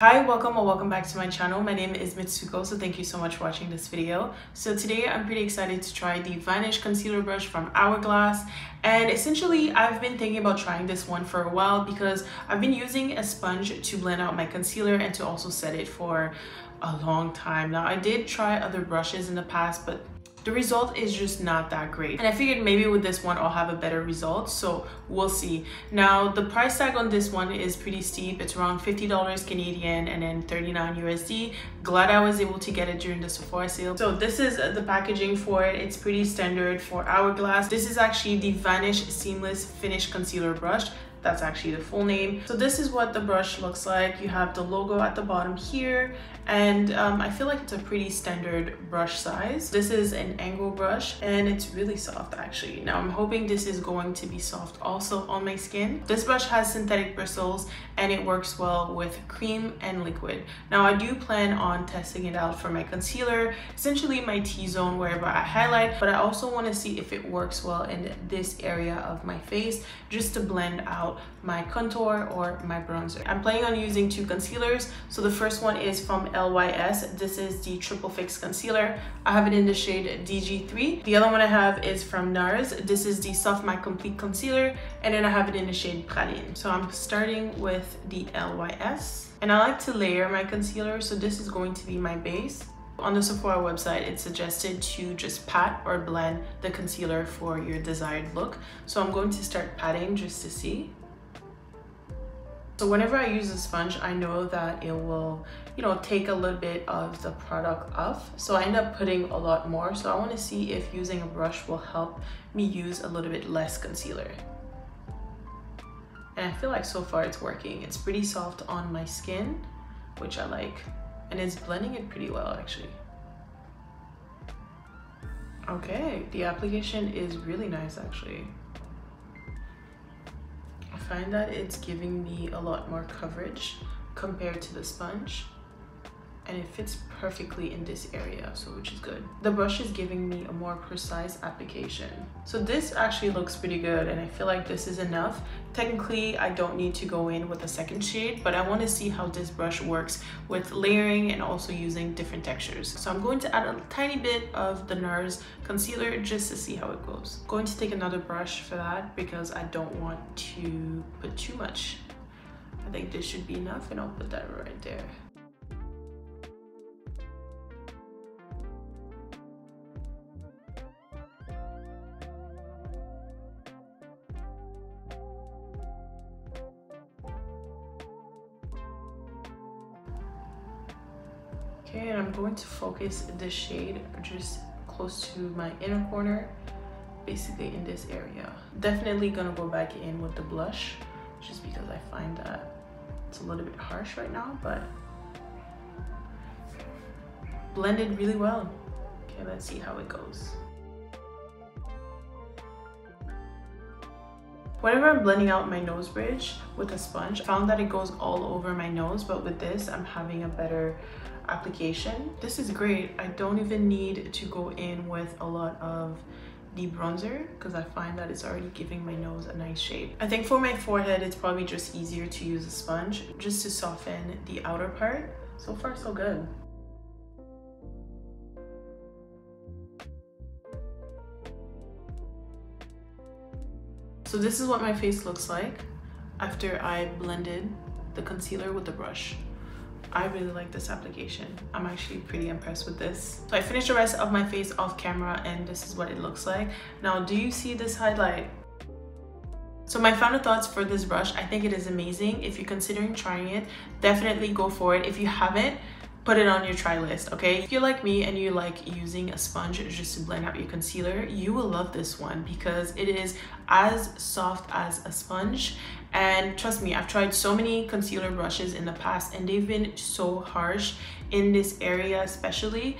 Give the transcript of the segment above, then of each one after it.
Hi, welcome or welcome back to my channel. My name is Mitsuko, so thank you so much for watching this video. So today I'm pretty excited to try the Vanish Concealer Brush from Hourglass. And essentially, I've been thinking about trying this one for a while because I've been using a sponge to blend out my concealer and to also set it for a long time. Now, I did try other brushes in the past, but the result is just not that great. And I figured maybe with this one, I'll have a better result. So we'll see. Now, the price tag on this one is pretty steep. It's around $50 Canadian and then 39 USD. Glad I was able to get it during the Sephora sale. So this is the packaging for it. It's pretty standard for Hourglass. This is actually the Vanish Seamless Finish Concealer Brush that's actually the full name. So this is what the brush looks like. You have the logo at the bottom here and um, I feel like it's a pretty standard brush size. This is an angle brush and it's really soft actually. Now I'm hoping this is going to be soft also on my skin. This brush has synthetic bristles and it works well with cream and liquid. Now I do plan on testing it out for my concealer essentially my T-zone wherever I highlight but I also want to see if it works well in this area of my face just to blend out my contour or my bronzer. I'm planning on using two concealers. So the first one is from LYS. This is the Triple Fix Concealer. I have it in the shade DG3. The other one I have is from NARS. This is the Soft Matte Complete Concealer. And then I have it in the shade Praline. So I'm starting with the LYS. And I like to layer my concealer. So this is going to be my base. On the Sephora website, it's suggested to just pat or blend the concealer for your desired look. So I'm going to start patting just to see. So whenever I use a sponge, I know that it will, you know, take a little bit of the product off. So I end up putting a lot more. So I want to see if using a brush will help me use a little bit less concealer. And I feel like so far it's working. It's pretty soft on my skin, which I like. And it's blending it pretty well actually. Okay, the application is really nice actually find that it's giving me a lot more coverage compared to the sponge and it fits perfectly in this area so which is good. The brush is giving me a more precise application. So this actually looks pretty good and i feel like this is enough. Technically i don't need to go in with a second shade but i want to see how this brush works with layering and also using different textures. So i'm going to add a tiny bit of the nars concealer just to see how it goes. Going to take another brush for that because i don't want to put too much. I think this should be enough and i'll put that right there Okay, and I'm going to focus the shade just close to my inner corner, basically in this area. Definitely gonna go back in with the blush, just because I find that it's a little bit harsh right now, but blended really well. Okay, let's see how it goes. Whenever I'm blending out my nose bridge with a sponge, I found that it goes all over my nose, but with this, I'm having a better application. This is great. I don't even need to go in with a lot of the bronzer because I find that it's already giving my nose a nice shape. I think for my forehead, it's probably just easier to use a sponge just to soften the outer part. So far, so good. So this is what my face looks like after I blended the concealer with the brush. I really like this application. I'm actually pretty impressed with this. So I finished the rest of my face off camera and this is what it looks like. Now, do you see this highlight? So my final thoughts for this brush, I think it is amazing. If you're considering trying it, definitely go for it. If you haven't, put it on your try list, okay? If you're like me and you like using a sponge just to blend out your concealer, you will love this one because it is as soft as a sponge. And trust me, I've tried so many concealer brushes in the past and they've been so harsh in this area especially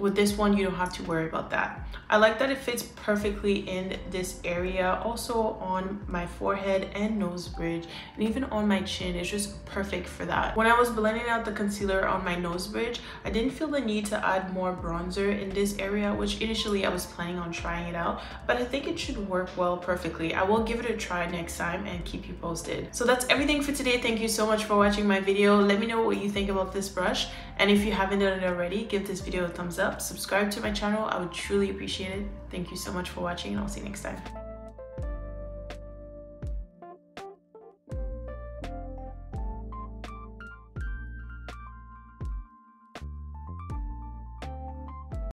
with this one you don't have to worry about that. I like that it fits perfectly in this area also on my forehead and nose bridge and even on my chin. It's just perfect for that. When I was blending out the concealer on my nose bridge I didn't feel the need to add more bronzer in this area which initially I was planning on trying it out but I think it should work well perfectly. I will give it a try next time and keep you posted. So that's everything for today. Thank you so much for watching my video. Let me know what you think about this brush and if you haven't done it already give this video a thumbs up subscribe to my channel. I would truly appreciate it. Thank you so much for watching and I'll see you next time